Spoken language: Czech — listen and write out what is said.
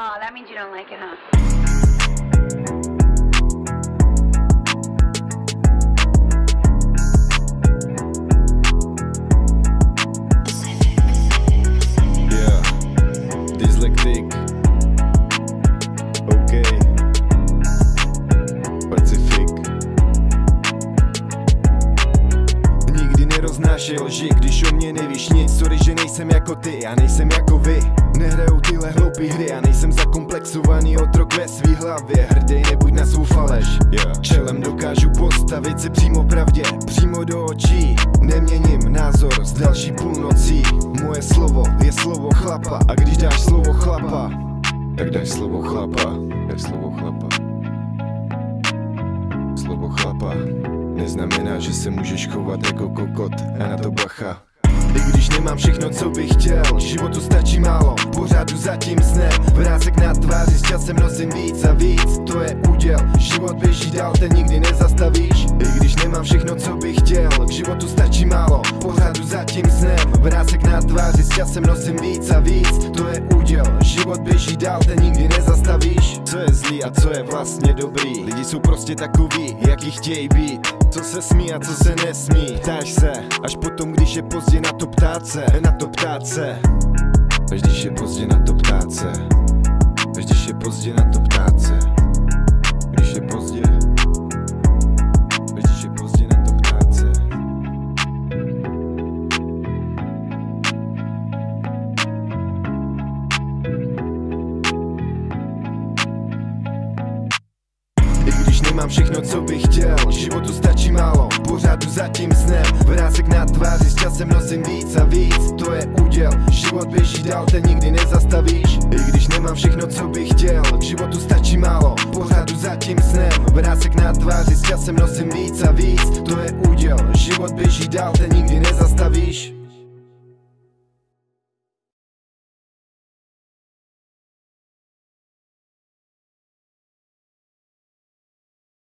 Oh, that means you don't like it, huh? Nikdy neroznášej lži, když o mě nevíš nic. Sorry, že nejsem jako ty, já nejsem jako vy. Nehraju tyhle hloupý hry, já nejsem zakomplexovaný otrok ve svý hlavě. Hrdej, nebuď na svou faleš. Yeah. Čelem dokážu postavit se přímo pravdě, přímo do očí. Neměním názor z další půlnocí. Moje slovo je slovo chlapa. A když dáš slovo chlapa Tak dáš slovo chlapa. Dáš slovo chlapa Neznamená, že se můžeš chovat jako kokot. A na to bacha. I když nemám všechno, co bych chtěl Životu stačí málo, pořád jdu za tím snem. Vrázek na tváři, s časem nosím víc a víc To je úděl, život běží dál, ten nikdy nezastavíš snem Vrázek na tváři, s časem nosím víc a víc. To je úděl, život běží dál, ten nikdy nezastavíš. Co je zlý a co je vlastně dobrý? Lidi jsou prostě takový, jaký chtějí být. Co se smí a co se nesmí Ptáš se, až potom, když je pozdě na to ptát se. Na to ptát se. Až když je pozdě na to ptát se. Až když je pozdě na to ptát Nemám všechno, co bych chtěl. Životu stačí málo, pořád jdu za tím snem. Vrázek na tváři, s časem nosím víc a víc. To je úděl, život běží dál, ten nikdy nezastavíš. I když nemám všechno, co bych chtěl. Životu stačí málo, pořád jdu za tím snem. Vrázek na tváři, s časem nosím víc a víc. To je úděl, život běží dál, ten nikdy nezastavíš